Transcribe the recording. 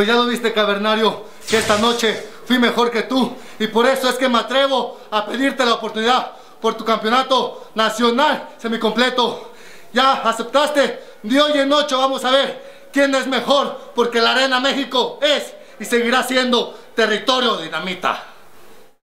Pues ya lo viste, Cavernario, que esta noche fui mejor que tú. Y por eso es que me atrevo a pedirte la oportunidad por tu campeonato nacional semicompleto. Ya aceptaste. De hoy en ocho vamos a ver quién es mejor. Porque la Arena México es y seguirá siendo territorio dinamita.